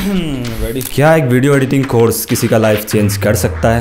क्या एक video editing course किसी का लाइफ चेंज कर सकता है?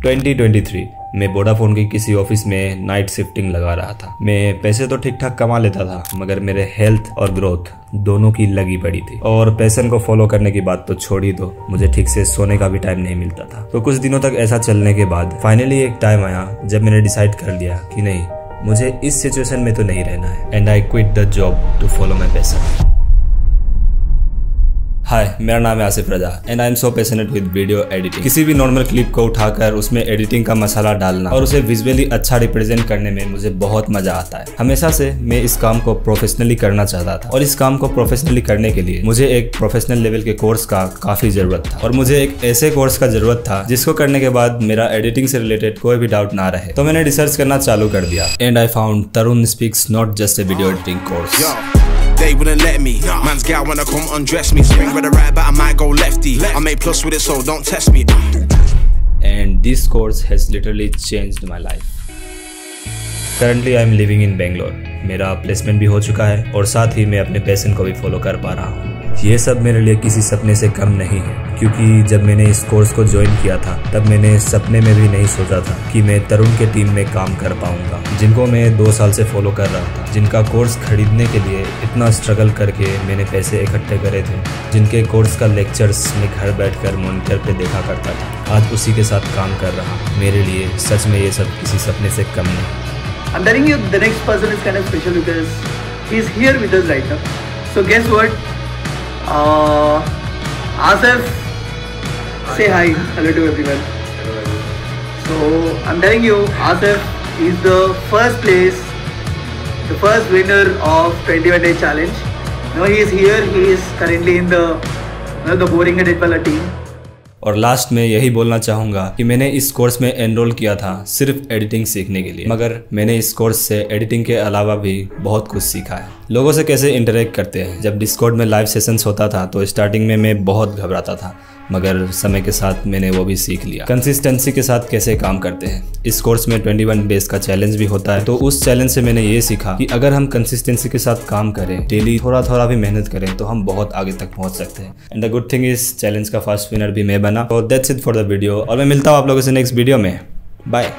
ट्वेंटी ट्वेंटी थ्री मैं बोडाफोन के किसी ऑफ़िस में नाइट शिफ्टिंग लगा रहा था। मैं पैसे तो ठीक ठाक कमा लेता था मगर मेरे हेल्थ और ग्रोथ दोनों की लगी पड़ी थी। और पैसन को फॉलो करने की बात तो छोड़ ही दो। मुझे ठीक से सोने का भी टाइम नहीं मिलता था। तो कुछ दिनों तक ऐसा चलने के बाद फाइनली एक टाइम आया, जब मैंने डिसाइड कर लिया कि नहीं, मुझे इस सिचुएशन में तो नहीं रहना है। And I quit the job to follow my passion hi मेरा नाम है Asif Raza and I am so passionate with video editing किसी भी नॉर्मल क्लिप को उठाकर उसमें एडिटिंग का मसाला डालना और उसे विजुअली अच्छा रिप्रेजेंट करने में मुझे बहुत मज़ा आता है। हमेशा से मैं इस काम को प्रोफेशनली करना चाहता था और इस काम को प्रोफेशनली करने के लिए मुझे एक प्रोफेशनल लेवल के कोर्स का काफ़ी ज़रूरत था और मुझे एक ऐसे कोर्स का ज़रूरत था जिसको करने के बाद मेरा एडिटिंग से रिलेटेड कोई भी डाउट ना रहे। तो मैंने रिसर्च करना चालू कर दिया and I found Tarun speaks not just a video editing course they wouldn't let me. Man's gal wanna come undress me. Swing with the right, but I might go lefty. I made plus with it, so don't test me. and this course has literally changed my life. Currently I am living in Bangalore मेरा placement भी हो चुका है और साथ ही मैं अपने passion को भी फॉलो कर पा रहा हूँ ये सब मेरे लिए किसी सपने से कम नहीं है क्योंकि जब मैंने इस कोर्स को ज्वाइन किया था तब मैंने सपने में भी नहीं सोचा था कि मैं तरुण के टीम में काम कर पाऊँगा जिनको मैं दो साल से फॉलो कर रहा था जिनका कोर्स खरीदने के लिए इतना स्ट्रगल करके मैंने पैसे इकट्ठे करे थे जिनके कोर्स का लेक्चर्स मैं घर बैठ कर मॉनिटर पे देखा करता था। आज उसी के साथ काम कर रहा हूँ। मेरे लिए सच में ये सब किसी सपने से कम नहीं। So I'm telling you, Asif. Is the first place, the first winner of 21 Day Challenge. Now he is here. He is currently in the you know, the boring and wala team. और last में यही बोलना चाहूँगा कि मैंने इस course में enrol किया था सिर्फ़ एडिटिंग सीखने के लिए मगर मैंने इस कोर्स से एडिटिंग के अलावा भी बहुत कुछ सीखा है लोगों से कैसे इंटरेक्ट करते हैं? जब डिस्कॉर्ड में लाइव सेशंस होता था तो स्टार्टिंग में मैं बहुत घबराता था, मगर समय के साथ मैंने वो भी सीख लिया। कंसिस्टेंसी के साथ कैसे काम करते हैं? इस कोर्स में 21 डेज़ का चैलेंज भी होता है। तो उस चैलेंज से मैंने ये सीखा कि अगर हम कंसिस्टेंसी के साथ काम करें डेली थोड़ा थोड़ा भी मेहनत करें तो हम बहुत आगे तक पहुँच सकते हैं। एंड द गुड थिंग इस चैलेंज का फ़र्स्ट विनर भी मैं बना। तो that's it for the video और मैं मिलता हूँ आप लोगों से नेक्स्ट वीडियो में। बाय